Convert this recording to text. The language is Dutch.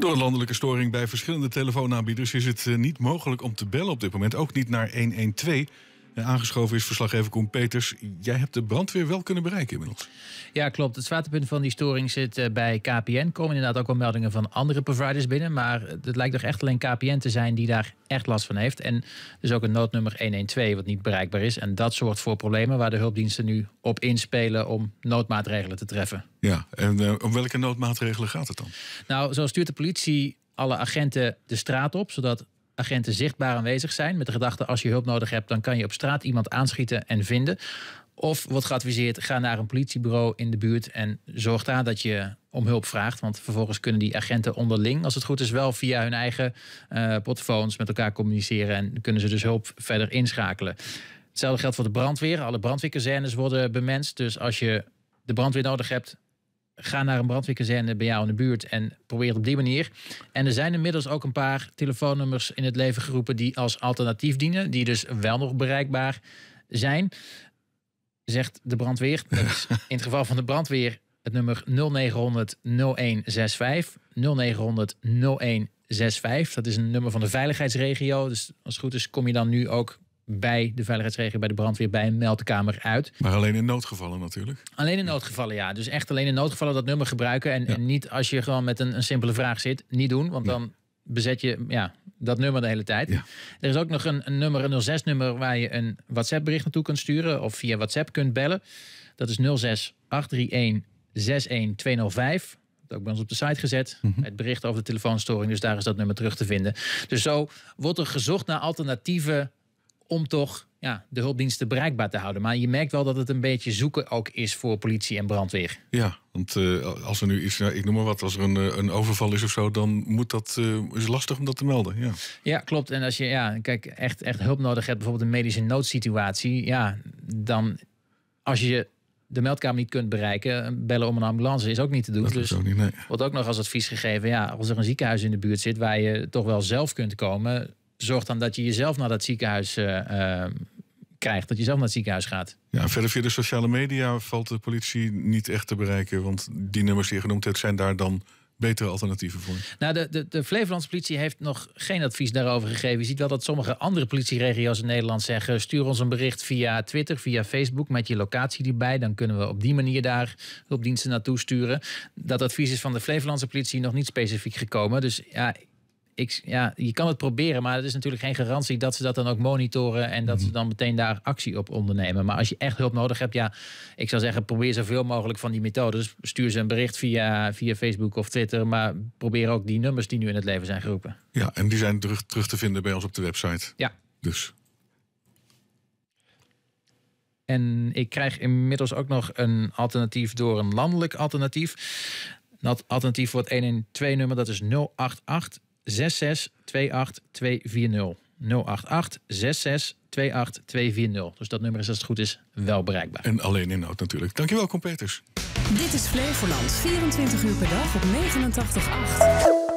Door landelijke storing bij verschillende telefoonaanbieders is het eh, niet mogelijk om te bellen op dit moment. Ook niet naar 112. Eh, aangeschoven is verslaggever Koen Peters. Jij hebt de brandweer wel kunnen bereiken inmiddels. Ja, klopt. Het zwaartepunt van die storing zit eh, bij KPN. Komen inderdaad ook wel meldingen van andere providers binnen. Maar het lijkt toch echt alleen KPN te zijn die daar echt last van heeft. En dus ook een noodnummer 112 wat niet bereikbaar is. En dat zorgt voor problemen waar de hulpdiensten nu op inspelen om noodmaatregelen te treffen. Ja, en uh, om welke noodmaatregelen gaat het dan? Nou, zo stuurt de politie alle agenten de straat op, zodat agenten zichtbaar aanwezig zijn. Met de gedachte, als je hulp nodig hebt, dan kan je op straat iemand aanschieten en vinden. Of wordt geadviseerd, ga naar een politiebureau in de buurt en zorg daar dat je om hulp vraagt. Want vervolgens kunnen die agenten onderling, als het goed is, wel via hun eigen uh, portofoons met elkaar communiceren. En kunnen ze dus hulp verder inschakelen. Hetzelfde geldt voor de brandweer. Alle brandweerkazernes worden bemenst. Dus als je de brandweer nodig hebt, ga naar een brandweerkazerne bij jou in de buurt en probeer het op die manier. En er zijn inmiddels ook een paar telefoonnummers in het leven geroepen die als alternatief dienen, die dus wel nog bereikbaar zijn. Zegt de brandweer. Dat is in het geval van de brandweer het nummer 0900 0165. 0900 0165. Dat is een nummer van de veiligheidsregio. Dus als het goed is, kom je dan nu ook bij de veiligheidsregio, bij de brandweer, bij een meldkamer uit. Maar alleen in noodgevallen natuurlijk. Alleen in noodgevallen, ja. Dus echt alleen in noodgevallen dat nummer gebruiken. En, en niet als je gewoon met een, een, simpele vraag zit, niet doen. Want dan bezet je ja, dat nummer de hele tijd. Ja. Er is ook nog een, een nummer, een 06-nummer, waar je een WhatsApp-bericht naartoe kunt sturen. Of via WhatsApp kunt bellen. Dat is 06 831 61205 ook bij ons op de site gezet. Mhm. Het bericht over de telefoonstoring. Dus daar is dat nummer terug te vinden. Dus zo wordt er gezocht naar alternatieve om toch ja, de hulpdiensten bereikbaar te houden. Maar je merkt wel dat het een beetje zoeken ook is voor politie en brandweer. Ja, want uh, als er nu iets, ik noem maar wat, als er een, eh, een overval is of zo, dan moet dat, uh, is lastig om dat te melden. Ja, ja klopt. En als je ja, kijk, echt, echt hulp nodig hebt, bijvoorbeeld een medische noodsituatie, ja, dan als je de meldkamer niet kunt bereiken, bellen om een ambulance is ook niet te doen. Dat dus ook niet, nee. wordt ook nog als advies gegeven, ja, als er een ziekenhuis in de buurt zit waar je toch wel zelf kunt komen, zorg dan dat je jezelf naar dat ziekenhuis uh, krijgt. Dat je zelf naar het ziekenhuis gaat. Ja, verder via de sociale media valt de politie niet echt te bereiken. Want die nummers die je genoemd hebt, zijn daar dan betere alternatieven voor? Nou, de, de, de Flevolandse politie heeft nog geen advies daarover gegeven. Je ziet wel dat sommige andere politieregio's in Nederland zeggen... stuur ons een bericht via Twitter, via Facebook... met je locatie erbij. Dan kunnen we op die manier daar hulpdiensten naartoe sturen. Dat advies is van de Flevolandse politie nog niet specifiek gekomen. Dus ja, ik, ja, je kan het proberen, maar het is natuurlijk geen garantie dat ze dat dan ook monitoren en dat ze mhm. dan meteen daar actie op ondernemen. Maar als je echt hulp nodig hebt, ja, ik zou zeggen, probeer zoveel mogelijk van die methodes. Stuur ze een bericht via, via Facebook of Twitter, maar probeer ook die nummers die nu in het leven zijn geroepen. Ja, en die zijn terug, terug te vinden bij ons op de website. Ja. Dus. En ik krijg inmiddels ook nog een alternatief door een landelijk alternatief. Dat alternatief voor het 112-nummer, dat is 088 240. 088 240. Dus dat nummer is als het goed is wel bereikbaar. En alleen in nood natuurlijk. Dankjewel, Competers. Dit is Flevoland. 24 uur per dag op 89.8.